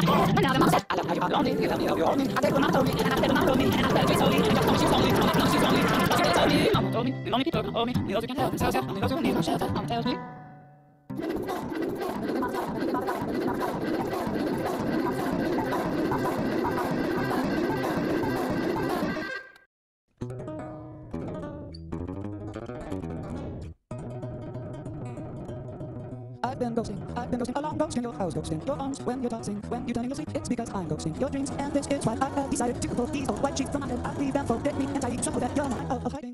The only people who owe me, the those who can't help themselves, and the those who need no shelter, and tells me. been ghosting. I've been ghosting along, ghosting your house, ghosting your arms when you're dancing. When you're in your sleep, it's because I'm ghosting your dreams. And this is why I have decided to pull these old white sheets from my head. I leave them for dead me and tidy, so that you're. Oh, oh,